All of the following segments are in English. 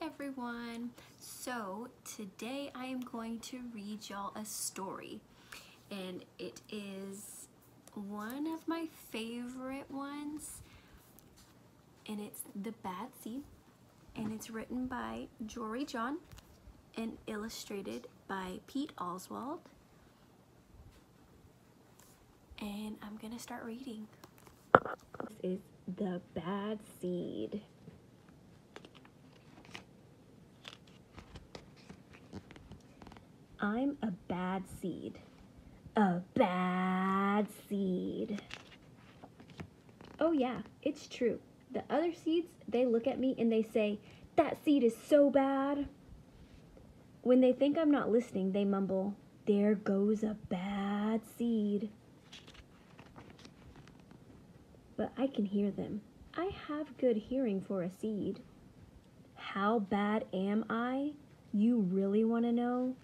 Hey everyone! So today I am going to read y'all a story and it is one of my favorite ones and it's The Bad Seed and it's written by Jory John and illustrated by Pete Oswald and I'm gonna start reading. This is The Bad Seed. I'm a bad seed. A bad seed. Oh yeah, it's true. The other seeds, they look at me and they say, that seed is so bad. When they think I'm not listening, they mumble, there goes a bad seed. But I can hear them. I have good hearing for a seed. How bad am I? You really want to know?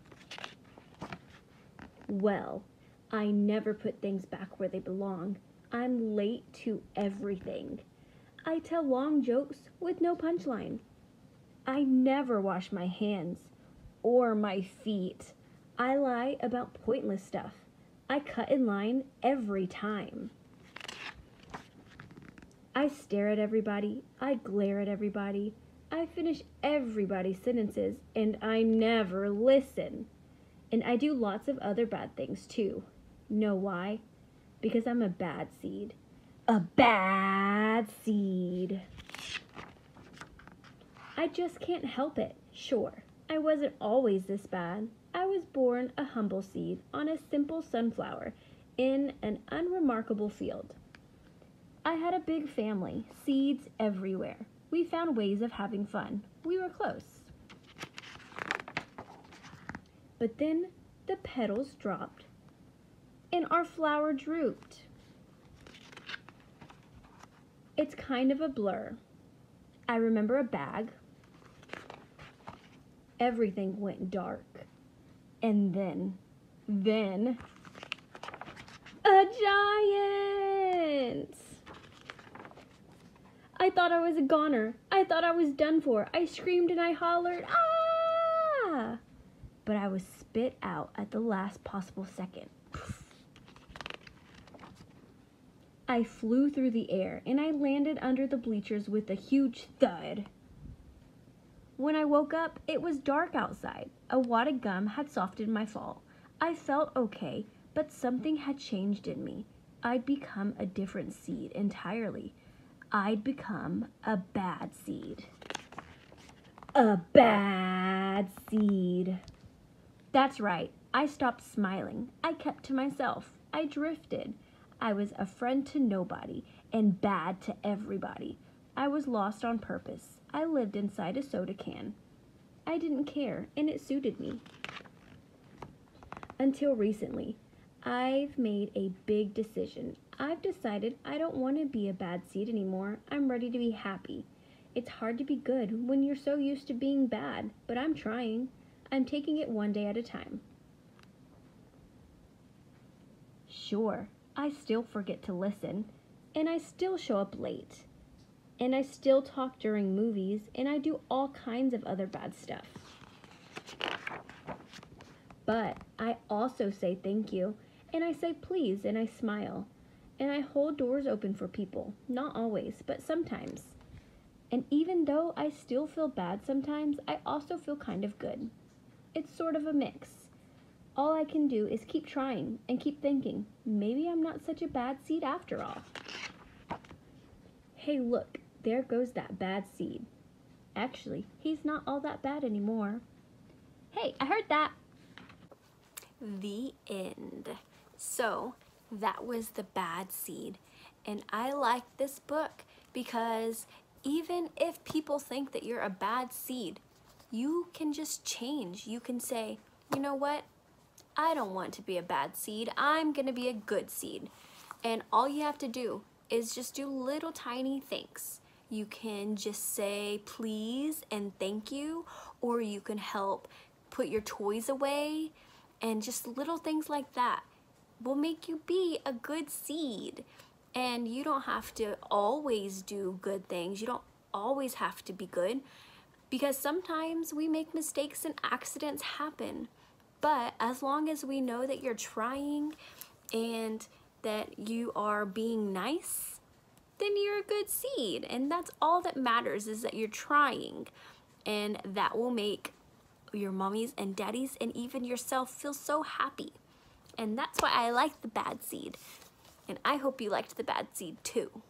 Well, I never put things back where they belong. I'm late to everything. I tell long jokes with no punchline. I never wash my hands or my feet. I lie about pointless stuff. I cut in line every time. I stare at everybody. I glare at everybody. I finish everybody's sentences and I never listen. And I do lots of other bad things too. Know why? Because I'm a bad seed. A bad seed. I just can't help it, sure. I wasn't always this bad. I was born a humble seed on a simple sunflower in an unremarkable field. I had a big family, seeds everywhere. We found ways of having fun. We were close. But then the petals dropped and our flower drooped. It's kind of a blur. I remember a bag. Everything went dark. And then, then, a giant! I thought I was a goner. I thought I was done for. I screamed and I hollered, ah! But I was spit out at the last possible second. I flew through the air and I landed under the bleachers with a huge thud. When I woke up, it was dark outside. A wad of gum had softened my fall. I felt okay, but something had changed in me. I'd become a different seed entirely. I'd become a bad seed. A bad seed. That's right. I stopped smiling. I kept to myself. I drifted. I was a friend to nobody and bad to everybody. I was lost on purpose. I lived inside a soda can. I didn't care, and it suited me. Until recently, I've made a big decision. I've decided I don't want to be a bad seed anymore. I'm ready to be happy. It's hard to be good when you're so used to being bad, but I'm trying. I'm taking it one day at a time. Sure, I still forget to listen, and I still show up late, and I still talk during movies, and I do all kinds of other bad stuff. But I also say thank you, and I say please, and I smile, and I hold doors open for people, not always, but sometimes. And even though I still feel bad sometimes, I also feel kind of good. It's sort of a mix. All I can do is keep trying and keep thinking, maybe I'm not such a bad seed after all. Hey, look, there goes that bad seed. Actually, he's not all that bad anymore. Hey, I heard that. The end. So, that was the bad seed. And I like this book because even if people think that you're a bad seed, you can just change. You can say, you know what? I don't want to be a bad seed. I'm going to be a good seed. And all you have to do is just do little tiny things. You can just say please and thank you, or you can help put your toys away, and just little things like that will make you be a good seed. And you don't have to always do good things. You don't always have to be good because sometimes we make mistakes and accidents happen. But as long as we know that you're trying and that you are being nice, then you're a good seed. And that's all that matters is that you're trying. And that will make your mommies and daddies and even yourself feel so happy. And that's why I like the bad seed. And I hope you liked the bad seed too.